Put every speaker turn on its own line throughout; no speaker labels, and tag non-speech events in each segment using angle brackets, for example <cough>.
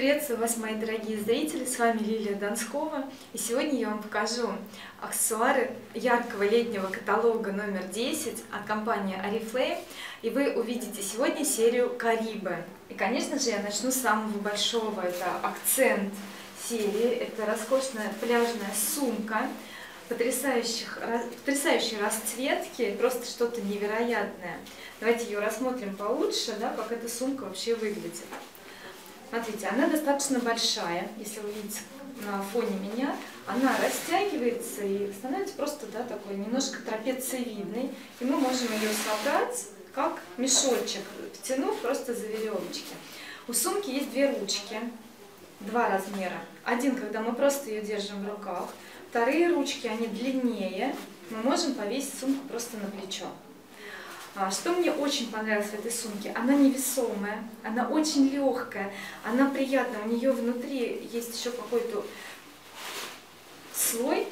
Приветствую вас, мои дорогие зрители, с вами Лилия Донскова. И сегодня я вам покажу аксессуары яркого летнего каталога номер 10 от компании Oriflame. И вы увидите сегодня серию Карибы. И, конечно же, я начну с самого большого. Это акцент серии. Это роскошная пляжная сумка потрясающих, потрясающей расцветки, просто что-то невероятное. Давайте ее рассмотрим получше, да, как эта сумка вообще выглядит. Смотрите, она достаточно большая, если вы видите на фоне меня, она растягивается и становится просто да, такой немножко трапециевидной, и мы можем ее собрать как мешочек, втянув просто за веревочки. У сумки есть две ручки, два размера. Один, когда мы просто ее держим в руках, вторые ручки, они длиннее, мы можем повесить сумку просто на плечо. А, что мне очень понравилось в этой сумке? Она невесомая, она очень легкая, она приятная. У нее внутри есть еще какой-то слой,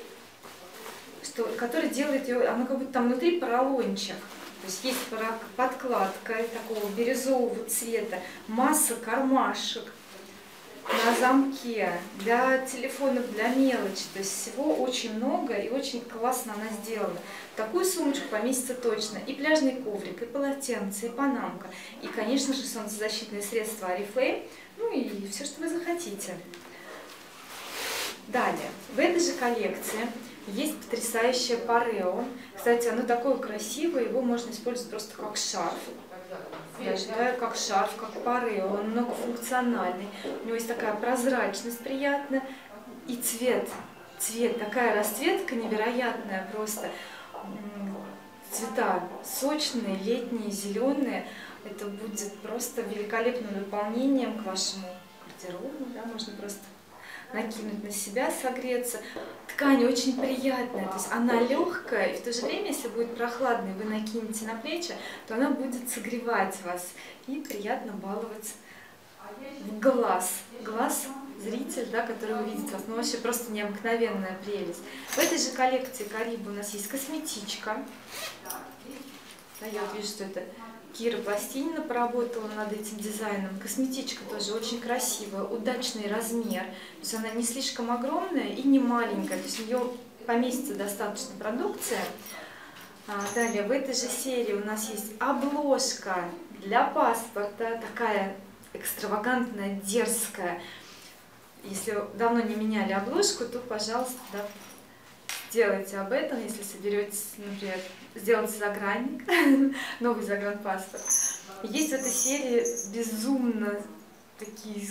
что, который делает ее, она как будто там внутри поролончик. То есть есть подкладка такого бирюзового цвета, масса кармашек, на замке, для телефонов, для мелочи. То есть всего очень много и очень классно она сделана. такую сумочку поместится точно и пляжный коврик, и полотенце, и панамка, и, конечно же, солнцезащитные средства Oriflame, ну и все, что вы захотите. Далее, в этой же коллекции есть потрясающее парео. Кстати, оно такое красивое, его можно использовать просто как шарф. Я считаю, как шарф, как пары, он многофункциональный. У него есть такая прозрачность приятная и цвет. Цвет, такая расцветка невероятная просто. Цвета сочные, летние, зеленые. Это будет просто великолепным дополнением к вашему гардеробу. Да? Можно просто накинуть на себя, согреться. Ткань очень приятная, то есть она легкая, и в то же время, если будет прохладной, вы накинете на плечи, то она будет согревать вас и приятно баловать в глаз. Глаз зритель, да, который увидит вас. Ну, вообще просто необыкновенная прелесть. В этой же коллекции Карибы у нас есть косметичка. Да, я вот вижу, что это Кира Пластинина поработала над этим дизайном. Косметичка тоже очень красивая, удачный размер. То есть она не слишком огромная и не маленькая. То есть в нее поместится достаточно продукция. А, далее, в этой же серии у нас есть обложка для паспорта. Такая экстравагантная, дерзкая. Если давно не меняли обложку, то, пожалуйста, да, сделайте об этом, если соберетесь, например, сделать загранник, <laughs> новый загранпаспорт. Есть в этой серии безумно такие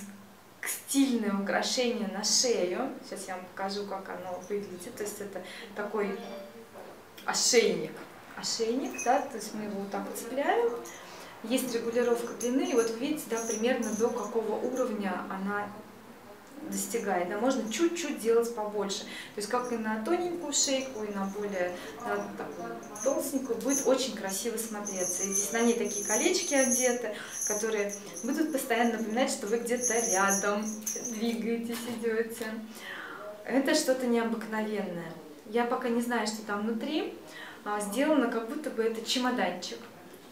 стильные украшения на шею. Сейчас я вам покажу, как оно выглядит. То есть это такой ошейник. Ошейник, да, то есть мы его вот так цепляем. Есть регулировка длины, и вот вы видите, да, примерно до какого уровня она достигает. Да, можно чуть-чуть делать побольше. То есть как и на тоненькую шейку, и на более да, такую толстенькую будет очень красиво смотреться. И здесь на ней такие колечки одеты, которые будут постоянно напоминать, что вы где-то рядом двигаетесь, идете. Это что-то необыкновенное. Я пока не знаю, что там внутри. А, сделано как будто бы это чемоданчик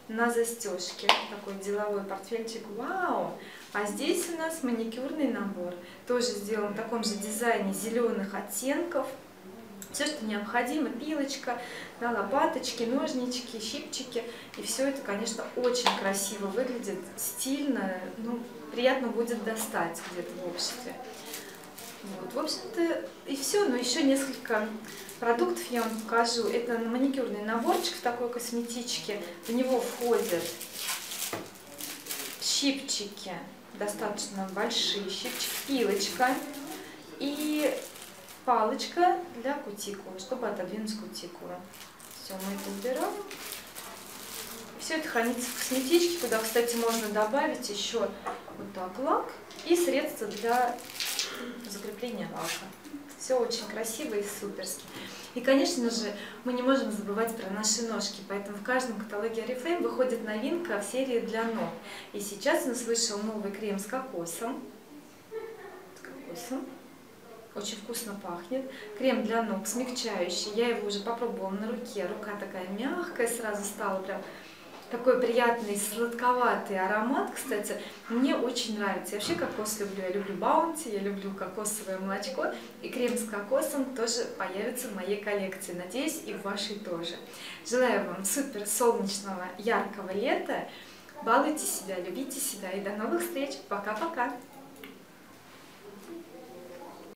на застежке. Такой деловой портфельчик. Вау! А здесь у нас маникюрный набор. Тоже сделан в таком же дизайне зеленых оттенков. Все, что необходимо, пилочка, да, лопаточки, ножнички, щипчики. И все это, конечно, очень красиво выглядит, стильно, ну, приятно будет достать где-то в обществе. Вот, в общем-то, и все, но еще несколько продуктов я вам покажу. Это маникюрный наборчик в такой косметичке. В него входят щипчики, достаточно большие щипчики, пилочка и палочка для кутикулы, чтобы отодвинуть кутикулу. Все, мы это убираем. Все это хранится в косметичке, куда, кстати, можно добавить еще вот так лак и средства для закрепления лака. Все очень красиво и суперски. И, конечно же, мы не можем забывать про наши ножки, поэтому в каждом каталоге Oriflame выходит новинка в серии для ног. И сейчас у нас вышел новый крем с кокосом. С кокосом. Очень вкусно пахнет. Крем для ног смягчающий. Я его уже попробовала на руке. Рука такая мягкая сразу стала прям такой приятный сладковатый аромат, кстати, мне очень нравится. Я вообще кокос люблю, я люблю баунти, я люблю кокосовое молочко, и крем с кокосом тоже появится в моей коллекции, надеюсь, и в вашей тоже. Желаю вам супер солнечного, яркого лета, балуйте себя, любите себя, и до новых встреч, пока-пока!